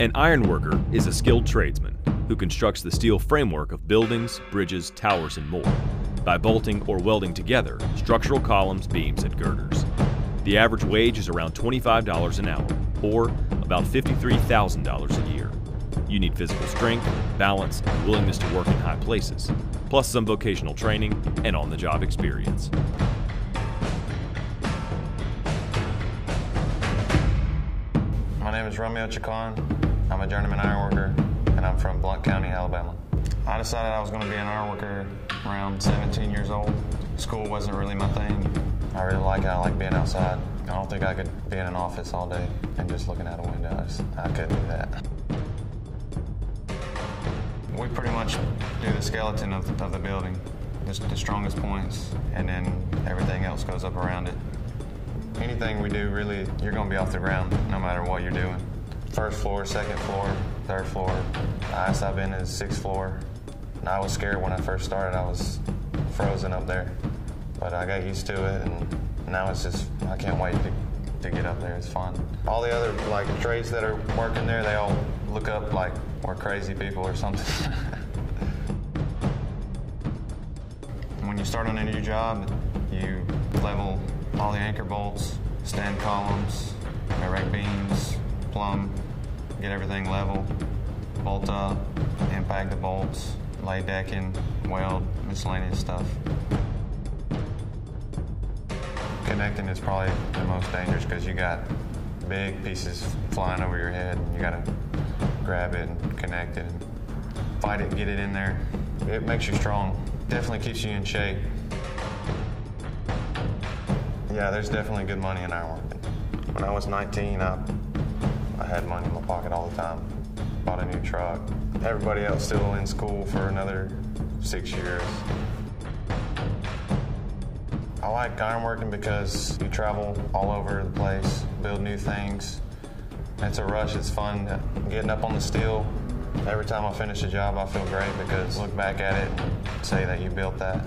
An ironworker is a skilled tradesman who constructs the steel framework of buildings, bridges, towers, and more by bolting or welding together structural columns, beams, and girders. The average wage is around $25 an hour, or about $53,000 a year. You need physical strength, balance, and willingness to work in high places, plus some vocational training and on the job experience. My name is Romeo Chacon. I'm a journeyman ironworker, and I'm from Blount County, Alabama. I decided I was going to be an ironworker around 17 years old. School wasn't really my thing. I really like it. I like being outside. I don't think I could be in an office all day and just looking out a window. I, just, I couldn't do that. We pretty much do the skeleton of, of the building, just the strongest points, and then everything else goes up around it. Anything we do, really, you're going to be off the ground no matter what you're doing. First floor, second floor, third floor. The highest I've been is sixth floor. And I was scared when I first started. I was frozen up there. But I got used to it, and now it's just, I can't wait to, to get up there. It's fun. All the other like trades that are working there, they all look up like we're crazy people or something. when you start on a new job, you level all the anchor bolts, stand columns, erect beams, plumb, get everything level, bolt up, impact the bolts, lay decking, weld, miscellaneous stuff. Connecting is probably the most dangerous because you got big pieces flying over your head and you got to grab it and connect it and fight it, get it in there. It makes you strong. Definitely keeps you in shape. Yeah, there's definitely good money in ironworking. When I was 19, I, I had money in my pocket all the time. Bought a new truck. Everybody else still in school for another six years. I like ironworking because you travel all over the place, build new things. It's a rush, it's fun getting up on the steel. Every time I finish a job, I feel great because look back at it say that you built that.